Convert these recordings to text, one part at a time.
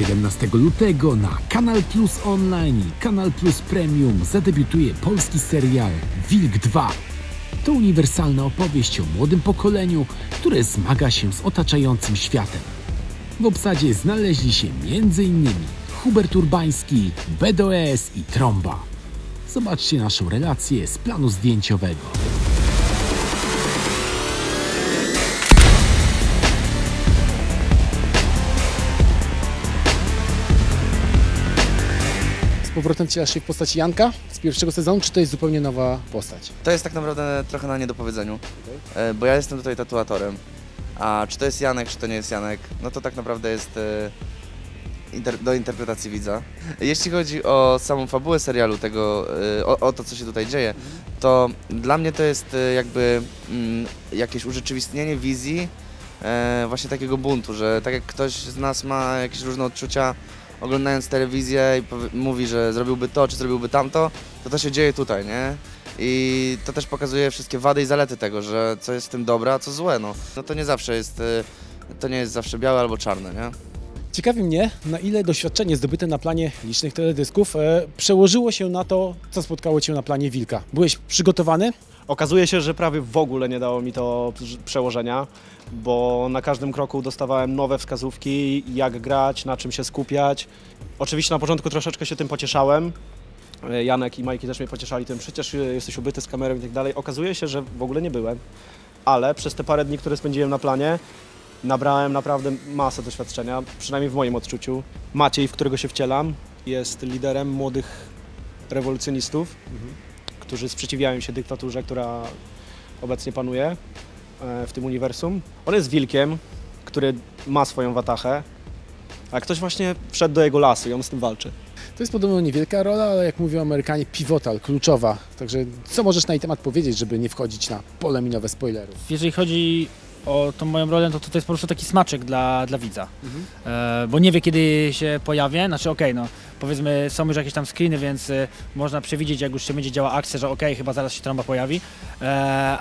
17 lutego na Kanal Plus Online i Kanal Plus Premium zadebiutuje polski serial Wilk 2. To uniwersalna opowieść o młodym pokoleniu, które zmaga się z otaczającym światem. W obsadzie znaleźli się m.in. Hubert Urbański, BDOS i Tromba. Zobaczcie naszą relację z planu zdjęciowego. Z powrotem się w postaci Janka z pierwszego sezonu, czy to jest zupełnie nowa postać? To jest tak naprawdę trochę na niedopowiedzeniu, e, bo ja jestem tutaj tatuatorem, a czy to jest Janek, czy to nie jest Janek, no to tak naprawdę jest e, do interpretacji widza. Jeśli chodzi o samą fabułę serialu, tego, e, o, o to, co się tutaj dzieje, to dla mnie to jest jakby mm, jakieś urzeczywistnienie wizji właśnie takiego buntu, że tak jak ktoś z nas ma jakieś różne odczucia, oglądając telewizję i mówi, że zrobiłby to, czy zrobiłby tamto, to to się dzieje tutaj, nie? I to też pokazuje wszystkie wady i zalety tego, że co jest w tym dobre, a co złe, no. No to nie zawsze jest, y, to nie jest zawsze białe albo czarne, nie? Ciekawi mnie, na ile doświadczenie zdobyte na planie licznych teledysków e, przełożyło się na to, co spotkało Cię na planie Wilka. Byłeś przygotowany? Okazuje się, że prawie w ogóle nie dało mi to przełożenia, bo na każdym kroku dostawałem nowe wskazówki, jak grać, na czym się skupiać. Oczywiście na początku troszeczkę się tym pocieszałem. E, Janek i Majki też mnie pocieszali tym, przecież e, jesteś ubyty z kamerą i tak dalej. Okazuje się, że w ogóle nie byłem, ale przez te parę dni, które spędziłem na planie, nabrałem naprawdę masę doświadczenia, przynajmniej w moim odczuciu. Maciej, w którego się wcielam, jest liderem młodych rewolucjonistów, którzy sprzeciwiają się dyktaturze, która obecnie panuje e, w tym uniwersum. On jest wilkiem, który ma swoją watachę, a ktoś właśnie wszedł do jego lasu i on z tym walczy. To jest podobno niewielka rola, ale jak mówią Amerykanie, pivotal, kluczowa. Także co możesz na jej temat powiedzieć, żeby nie wchodzić na pole minowe spoilerów? Jeżeli chodzi o tą moją rolę, to to jest po prostu taki smaczek dla, dla widza. E, bo nie wie kiedy się pojawię, znaczy okej, no powiedzmy są już jakieś tam screeny, więc e, można przewidzieć jak już się będzie działa akcja, że okej, chyba zaraz się trąba pojawi. E,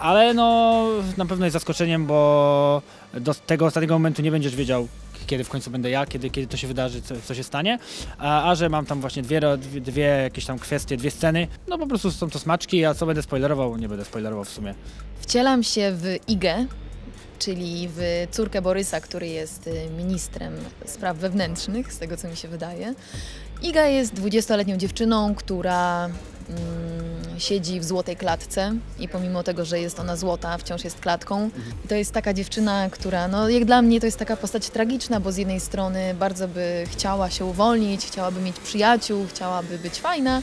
ale no na pewno jest zaskoczeniem, bo do tego ostatniego momentu nie będziesz wiedział kiedy w końcu będę ja, kiedy, kiedy to się wydarzy, co, co się stanie, a, a że mam tam właśnie dwie, ro- dwie, dwie jakieś tam kwestie, dwie sceny, no po prostu są to smaczki, a co będę spoilerował, nie będę spoilerował w sumie. Wcielam się w Igę, czyli w córkę Borysa, który jest y, ministrem spraw wewnętrznych, z tego co mi się wydaje. Iga jest 20-letnią dziewczyną, która mm, siedzi w złotej klatce i pomimo tego, że jest ona złota, wciąż jest klatką. I to jest taka dziewczyna, która, no jak dla mnie to jest taka postać tragiczna, bo z jednej strony bardzo by chciała się uwolnić, chciałaby mieć przyjaciół, chciałaby być fajna,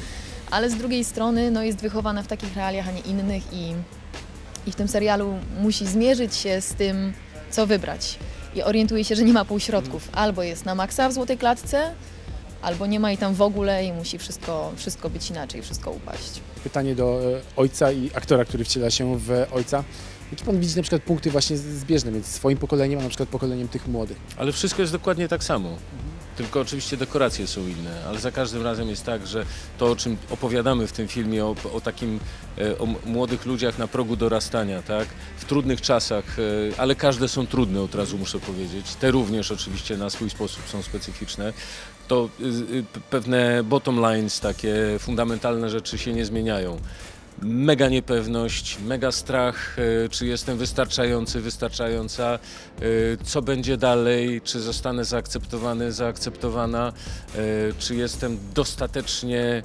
ale z drugiej strony no, jest wychowana w takich realiach, a nie innych i i w tym serialu musi zmierzyć się z tym, co wybrać. I orientuje się, że nie ma półśrodków. Albo jest na maksa w złotej klatce, albo nie ma jej tam w ogóle i musi wszystko, wszystko być inaczej, wszystko upaść. Pytanie do e, ojca i aktora, który wciela się w ojca. Jakie Pan widzi na przykład punkty właśnie zbieżne między swoim pokoleniem, a na przykład pokoleniem tych młodych? Ale wszystko jest dokładnie tak samo. Tylko oczywiście dekoracje są inne, ale za każdym razem jest tak, że to, o czym opowiadamy w tym filmie, o, o takim, e, o młodych ludziach na progu dorastania, tak, w trudnych czasach, e, ale każde są trudne, od razu muszę powiedzieć. Te również oczywiście na swój sposób są specyficzne. To p- pewne bottom lines, takie fundamentalne rzeczy się nie zmieniają. Mega niepewność, mega strach, e, czy jestem wystarczający, wystarczająca, e, co będzie dalej, czy zostanę zaakceptowany, zaakceptowana, e, czy jestem dostatecznie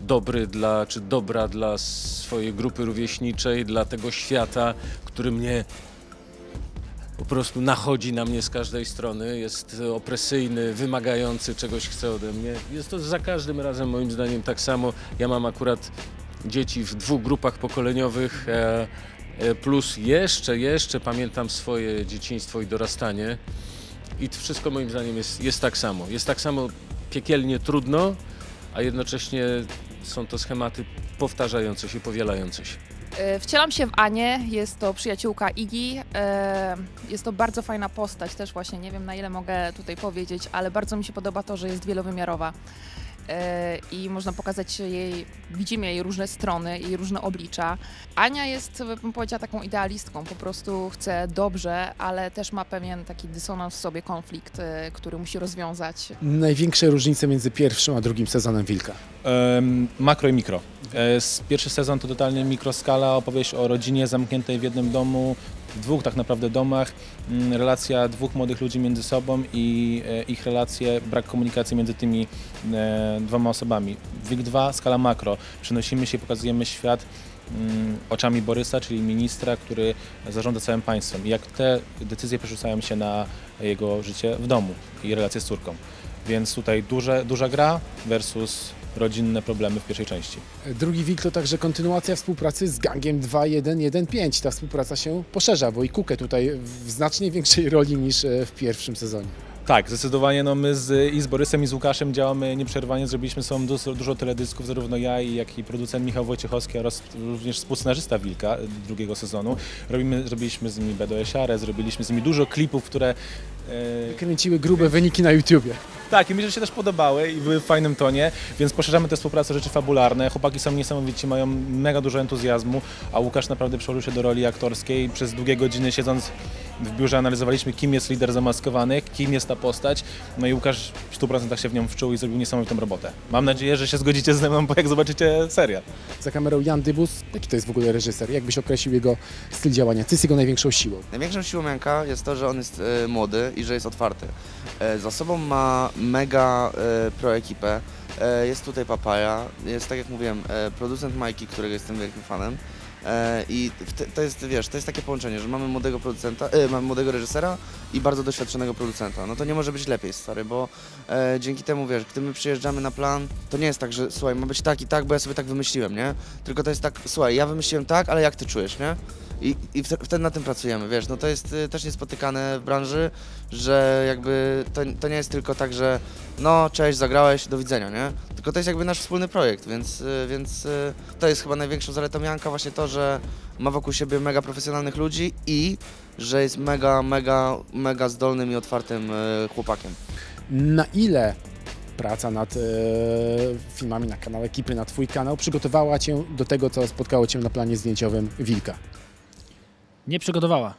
dobry dla, czy dobra dla swojej grupy rówieśniczej, dla tego świata, który mnie po prostu nachodzi na mnie z każdej strony, jest opresyjny, wymagający, czegoś chce ode mnie. Jest to za każdym razem moim zdaniem tak samo. Ja mam akurat dzieci w dwóch grupach pokoleniowych, e, e, plus jeszcze, jeszcze pamiętam swoje dzieciństwo i dorastanie. I to wszystko moim zdaniem jest, jest tak samo. Jest tak samo piekielnie trudno, a jednocześnie są to schematy powtarzające się, powielające się. E, Wcielam się w Anię, jest to przyjaciółka Igi. Jest to bardzo fajna postać, też właśnie nie wiem na ile mogę tutaj powiedzieć, ale bardzo mi się podoba to, że jest wielowymiarowa. E, i można pokazać jej, widzimy jej różne strony i różne oblicza. Ania jest, bym powiedziała, taką idealistką, po prostu chce dobrze, ale też ma pewien taki dysonans w sobie, konflikt, e, który musi rozwiązać. Największe różnice między pierwszym a drugim sezonem Wilka. Makro i mikro. E, Pierwszy sezon to totalnie mikroskala, opowieść o rodzinie zamkniętej w jednym domu, dwóch tak naprawdę domach, mm, relacja dwóch młodych ludzi między sobą i e, ich relacje, brak komunikacji między tymi e, dwoma osobami. WIG 2, skala makro. Przenosimy się, pokazujemy świat mm, oczami Borysa, czyli ministra, który zarządza całym państwem. I jak te decyzje przerzucają się na jego życie w domu i relacje z córką. Więc tutaj duże, duża gra versus rodzinne problemy w pierwszej części. Drugi Wilk to także kontynuacja współpracy z gangiem 2115. Ta współpraca się poszerza, bo i Kukę tutaj w znacznie większej roli niż e, w pierwszym sezonie. Tak, zdecydowanie no my z, i z Borysem i z Łukaszem działamy nieprzerwanie, zrobiliśmy sobą dużo, dużo teledysków, zarówno ja jak i producent Michał Wojciechowski oraz również współscenarzysta Wilka y, drugiego sezonu. Robimy, zrobiliśmy z nimi BDS-arę, zrobiliśmy z nimi dużo klipów, które e, Kręciły grube wyniki na YouTubie. Tak, i mi się też podobały i były w fajnym tonie, więc poszerzamy tę współpracę rzeczy fabularne. Chłopaki są niesamowici, mają mega dużo entuzjazmu, a Łukasz naprawdę przełożył się do roli aktorskiej. Przez długie godziny siedząc w biurze analizowaliśmy, kim jest lider zamaskowany, kim jest ta postać. No i Łukasz w 100% się w nią wczuł i zrobił niesamowitą robotę. Mam nadzieję, że się zgodzicie ze mną, bo jak zobaczycie serial. Za kamerą Jan Dybus. Jaki to jest w ogóle reżyser? Jak byś określił jego styl działania? Co jest jego największą siłą? Największą siłą Janka jest to, że on jest e, młody i że jest otwarty. E, za sobą ma mega e, proekipę. E, jest tutaj Papaja, jest tak jak mówiłem, producent Majki, którego jestem wielkim fanem. E, I to jest, wiesz, to jest takie połączenie, że mamy młodego producenta, e, mamy młodego reżysera i bardzo doświadczonego producenta. No to nie może być lepiej, stary, bo e, dzięki temu, wiesz, gdy my przyjeżdżamy na plan, to nie jest tak, że słuchaj, ma być tak i tak, bo ja sobie tak wymyśliłem, nie? Tylko to jest tak, słuchaj, ja wymyśliłem tak, ale jak ty czujesz, nie? I, i wte- wtedy na tym pracujemy, wiesz, no to jest y, też niespotykane w branży, że jakby to, to nie jest tylko tak, że no cześć, zagrałeś, do widzenia, nie? Tylko to jest jakby nasz wspólny projekt, więc, y, więc y, to jest chyba największą zaletą Janka właśnie to, że ma wokół siebie mega profesjonalnych ludzi i że jest mega, mega, mega zdolnym i otwartym y, chłopakiem. Na ile praca nad e, filmami na kanale Ekipy, na Twój kanał przygotowała Cię do tego, co spotkało Cię na planie zdjęciowym Wilka? Nie przygotowała.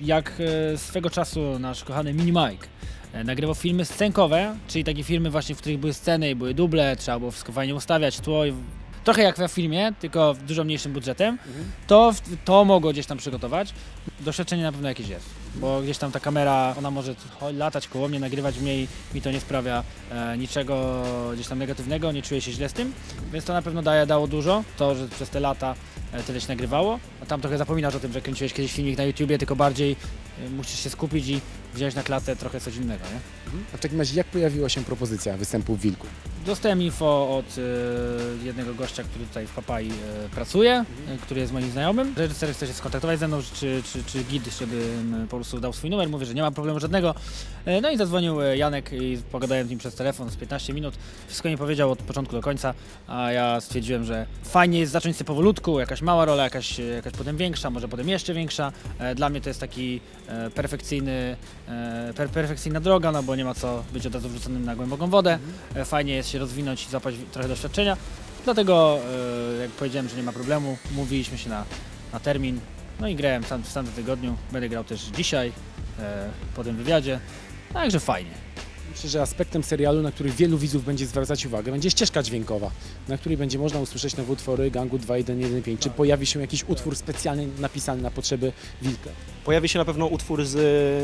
Jak e, swego czasu nasz kochany Mini Mike e, nagrywał filmy scenkowe, czyli takie filmy właśnie, w których były sceny i były duble, trzeba było wszystko fajnie ustawiać, tło i trochę jak w filmie, tylko w dużo mniejszym budżetem, to, w- to mogło gdzieś tam przygotować. Doświadczenie na pewno jakieś jest, bo gdzieś tam ta kamera, ona może latać koło mnie, nagrywać mnie i mi to nie sprawia e, niczego gdzieś tam negatywnego, nie czuję się źle z tym, więc to na pewno daje, dało dużo, to, że przez te lata e, tyle się nagrywało, a tam trochę zapominasz o tym, że kręciłeś kiedyś filmik na YouTubie, tylko bardziej e, musisz się skupić i wziąć na klatę trochę coś innego, nie? A w takim razie, jak pojawiła się propozycja występu w Wilku? Dostałem info od e, jednego gościa, który tutaj w Papai e, pracuje, e, który jest moim znajomym. Reżyser chce się skontaktować ze mną, czy, czy, czy gid, żebym po prostu dał swój numer. Mówię, że nie ma problemu żadnego. No i zadzwonił Janek i pogadałem z nim przez telefon z 15 minut. Wszystko mi powiedział od początku do końca, a ja stwierdziłem, że fajnie jest zacząć sobie powolutku, jakaś mała rola, jakaś, jakaś potem większa, może potem jeszcze większa. Dla mnie to jest taki perfekcyjny, per, perfekcyjna droga, no bo nie ma co być od razu wrzuconym na głęboką wodę. E, Fajnie jest się rozwinąć i złapać trochę doświadczenia. Dlatego, e, jak powiedziałem, że nie ma problemu, mówiliśmy się na, na termin. No i grałem w tamtym tygodniu. Będę grał też dzisiaj, e, po tym wywiadzie. Także fajnie. Myślę, że aspektem serialu, na który wielu widzów będzie zwracać uwagę, będzie ścieżka dźwiękowa, na której będzie można usłyszeć nowe utwory gangu 2115. Czy pojawi się jakiś utwór specjalnie napisany na potrzeby Wilka? Pojawi się na pewno utwór z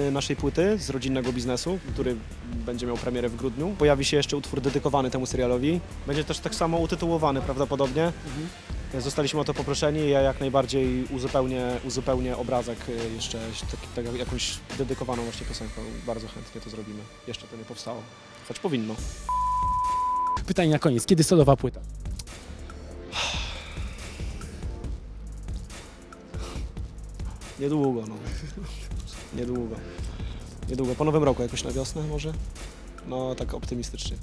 y, naszej płyty, z rodzinnego biznesu, który będzie miał premierę w grudniu. Pojawi się jeszcze utwór dedykowany temu serialowi. Będzie też tak samo utytułowany prawdopodobnie. Zostaliśmy o to poproszeni. Ja jak najbardziej uzupełnię, uzupełnię obrazek y, jeszcze tak, tak, jakąś dedykowaną właśnie piosenką. Bardzo chętnie to zrobimy. Jeszcze to nie powstało, choć powinno. Pytanie na koniec. Kiedy solowa płyta? Niedługo, no. Niedługo. Niedługo. Po nowym roku jakoś na wiosnę może? No tak optymistycznie.